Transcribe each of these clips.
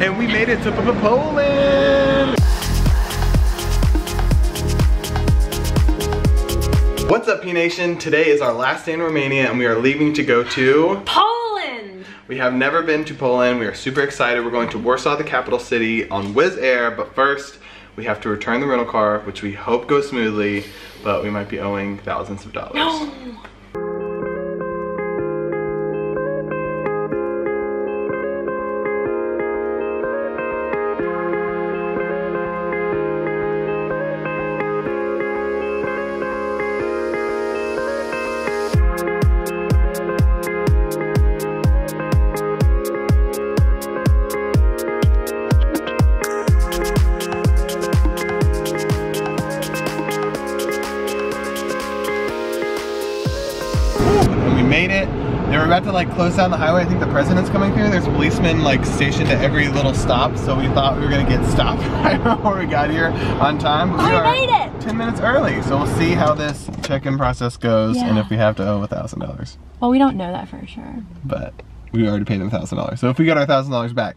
And we made it to P -P Poland! What's up P Nation? Today is our last day in Romania and we are leaving to go to Poland! We have never been to Poland. We are super excited. We're going to Warsaw, the capital city on Wizz Air, but first we have to return the rental car, which we hope goes smoothly, but we might be owing thousands of dollars. No. Like close down the highway. I think the president's coming through. There's policemen like stationed at every little stop. So we thought we were gonna get stopped right before we got here on time. But we I are made it! 10 minutes early. So we'll see how this check-in process goes Yeah. and if we have to owe a thousand dollars. Well, we don't know that for sure. But we already paid them a thousand dollars. So if we get our thousand dollars back,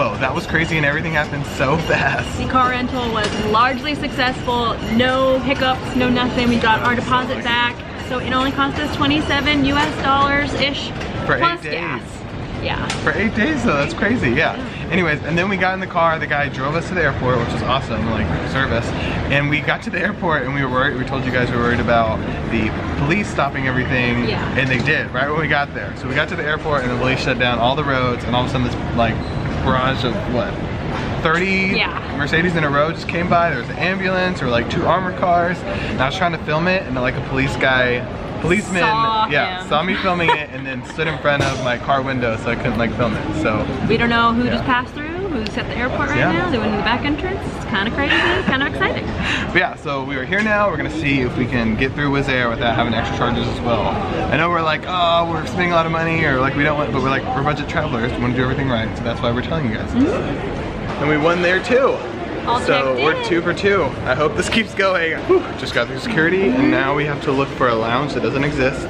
Whoa, that was crazy and everything happened so fast. The car rental was largely successful. No hiccups, no nothing. We got our deposit back. So it only cost us 27 US dollars-ish. For eight plus days. gas. Yeah. For eight days though, that's crazy, yeah. Anyways, and then we got in the car, the guy drove us to the airport, which was awesome, like service. And we got to the airport and we were worried, we told you guys we were worried about the police stopping everything. Yeah. And they did, right when we got there. So we got to the airport and the police shut down all the roads and all of a sudden this like barrage of what? 30 Yeah. Mercedes in a row just came by. There was an ambulance or like two armored cars. And I was trying to film it and like a police guy, policeman, Saw yeah, him. saw me filming it and then stood in front of my car window so I couldn't like film it. So We don't know who Yeah. just passed through, who's at the airport right Yeah. now. They went in the back entrance. It's kind of crazy, kind of exciting. But yeah, so we are here now. We're gonna see if we can get through Wizz Air without having extra charges as well. I know we're like, oh, we're spending a lot of money, or like we don't want, but we're like, we're budget travelers. We want to do everything right, so that's why we're telling you guys this. And we won there too. All so we're in. two for two. I hope this keeps going. Whew, just got through security, and mm-hmm. now we have to look for a lounge that doesn't exist.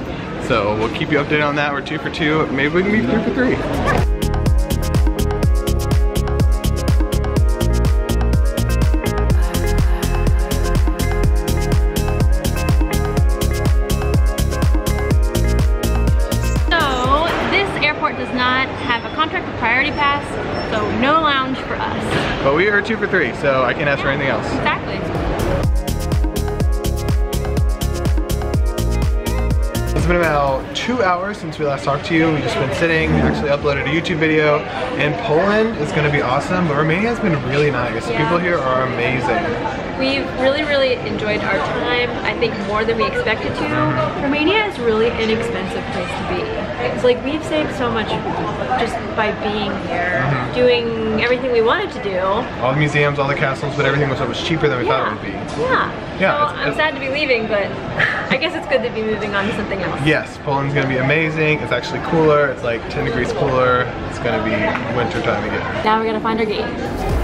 So we'll keep you updated on that. We're two for two. Maybe we can be three for three. Priority Pass, so no lounge for us. But we are two for three, so I can't ask for anything else. Exactly. It's been about two hours since we last talked to you. We've just been sitting, we actually uploaded a YouTube video, and Poland is gonna be awesome, but Romania has been really nice. Yeah. People here are amazing. We've really, really enjoyed our time. I think more than we expected to. Romania is really an inexpensive place to be. It's like we've saved so much just by being here, mm-hmm. doing everything we wanted to do. All the museums, all the castles, but everything was so much cheaper than we thought it would be. Yeah. Yeah, So it's- I'm it's- sad to be leaving, but I guess it's good to be moving on to something else. Yes, Poland's gonna be amazing. It's actually cooler. It's like 10 degrees cooler. It's gonna be winter time again. Now we're gonna find our gate.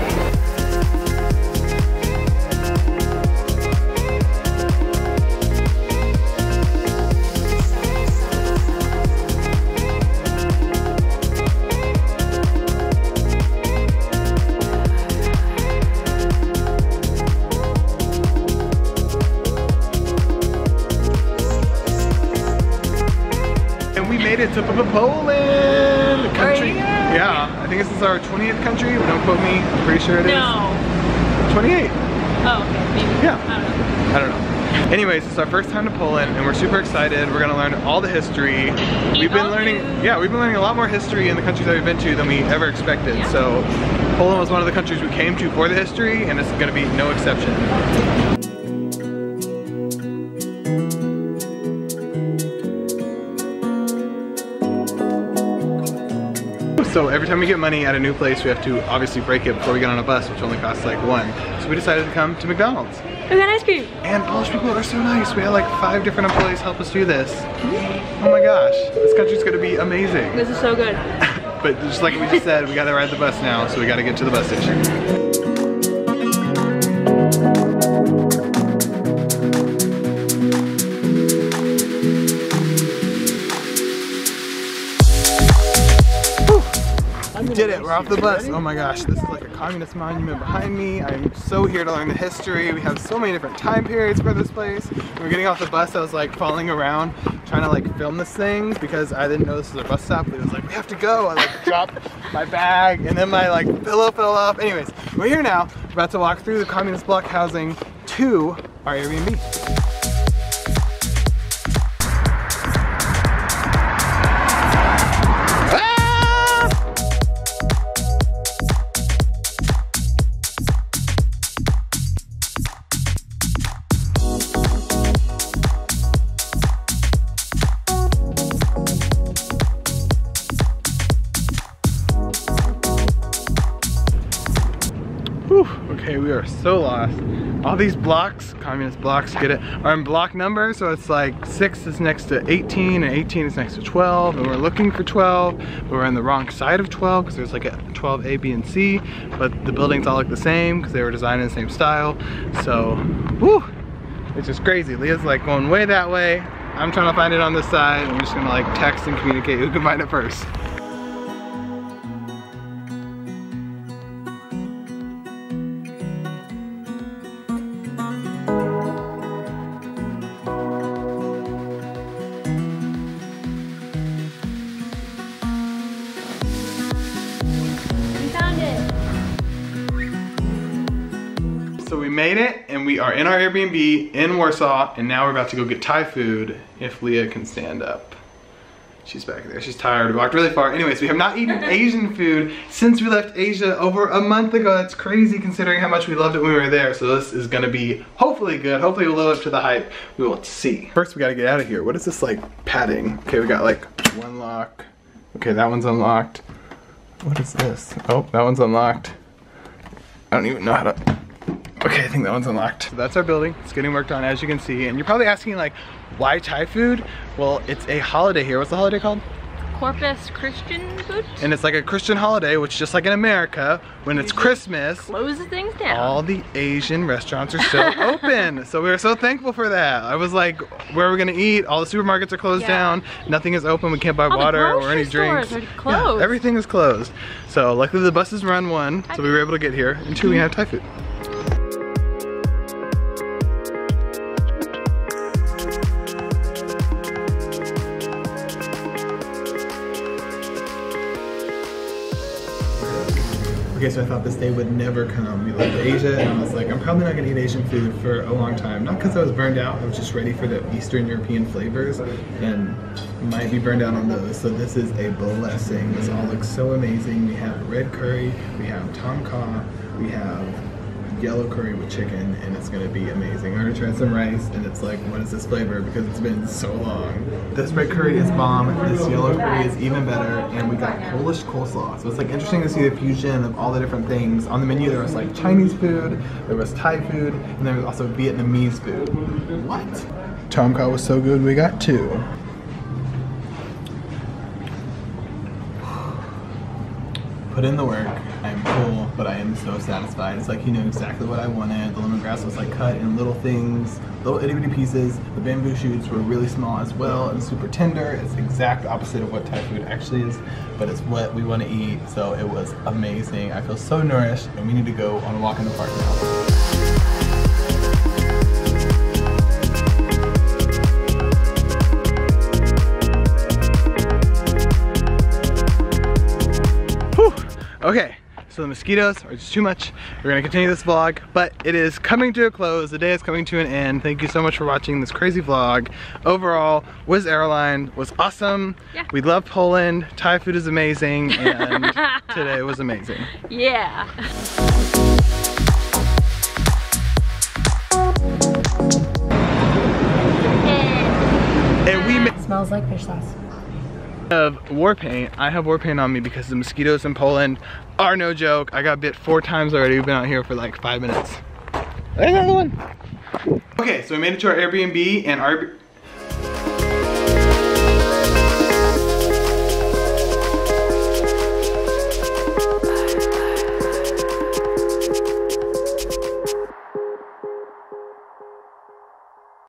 Made it to P- P- Poland country. you? Yeah, I think this is our 20th country. Don't quote me. I'm pretty sure it is. No. 28. Oh, okay, maybe. Yeah. I don't know. I don't know. Anyways, it's our first time to Poland and we're super excited. We're gonna learn all the history. we've been learning, new. yeah, we've been learning a lot more history in the countries that we've been to than we ever expected. Yeah. So Poland was one of the countries we came to for the history and it's gonna be no exception. So every time we get money at a new place, we have to obviously break it before we get on a bus, which only costs like one. So we decided to come to McDonald's. We got ice cream. And Polish people are so nice. We had like five different employees help us do this. Oh my gosh, this country's gonna be amazing. This is so good. But just like we just said, we gotta ride the bus now, so we gotta get to the bus station. Did it. We're off the bus. Oh my gosh, this is like a communist monument behind me. I'm so here to learn the history. We have so many different time periods for this place. We were getting off the bus, I was like falling around trying to like film this thing because I didn't know this was a bus stop. But it was like, we have to go. I like dropped my bag and then my like pillow fell off. Anyways, we're here now. We're about to walk through the communist block housing to our Airbnb. Okay, we are so lost. All these blocks, communist blocks, get it, are in block number, so it's like 6 is next to 18, and 18 is next to 12, and we're looking for 12, but we're on the wrong side of 12, because there's like a 12 A, B, and C, but the buildings all look the same, because they were designed in the same style, so, whew, it's just crazy. Leah's like going way that way, I'm trying to find it on this side, we're just gonna like text and communicate who can find it first. Made it and we are in our Airbnb in Warsaw and now we're about to go get Thai food if Leah can stand up. She's back there, she's tired, we walked really far. Anyways, we have not eaten Asian food since we left Asia over a month ago. That's crazy considering how much we loved it when we were there. So this is gonna be hopefully good. Hopefully we'll live up to the hype. We will see. First we gotta get out of here. What is this like padding? Okay, we got like one lock. Okay, that one's unlocked. What is this? Oh, that one's unlocked. I don't even know how to Okay, I think that one's unlocked. So that's our building. It's getting worked on as you can see. And you're probably asking like, why Thai food? Well, it's a holiday here. What's the holiday called? Corpus Christian food? And it's like a Christian holiday, which just like in America, when it's Christmas, closes things down. All the Asian restaurants are still open. So we are so thankful for that. I was like, where are we gonna eat? All the supermarkets are closed yeah. down. Nothing is open. We can't buy all water or any drinks. Are closed. Yeah, everything is closed. So luckily the buses run one, so we were able to get here. And 2 we mm-hmm. have Thai food. Okay, so I thought this day would never come. We left Asia, and I was like, I'm probably not gonna eat Asian food for a long time. Not because I was burned out, I was just ready for the Eastern European flavors, and might be burned out on those. So this is a blessing. This all looks so amazing. We have red curry, we have tom kha, we have yellow curry with chicken and it's gonna be amazing. I already tried some rice and it's like, what is this flavor? Because it's been so long. This red curry is bomb, this yellow curry is even better, and we got Polish coleslaw. So it's like interesting to see the fusion of all the different things. On the menu there was like Chinese food, there was Thai food, and there was also Vietnamese food. What? Tom kha was so good, we got two. Put in the work. But I am so satisfied. It's like he knew exactly what I wanted. The lemongrass was like cut in little things, little itty bitty pieces. The bamboo shoots were really small as well and super tender. It's the exact opposite of what Thai food actually is, but it's what we want to eat. So it was amazing. I feel so nourished, and we need to go on a walk in the park now. Okay, so the mosquitoes are just too much. We're gonna continue this vlog, but it is coming to a close. The day is coming to an end. Thank you so much for watching this crazy vlog. Overall, Wizz Airline was awesome. Yeah. We love Poland. Thai food is amazing, and today was amazing. Yeah. And we uh, it smells like fish sauce of war paint. I have war paint on me because the mosquitoes in Poland are no joke. I got bit four times already. We've been out here for like five minutes. There's another one. Okay, so we made it to our Airbnb and our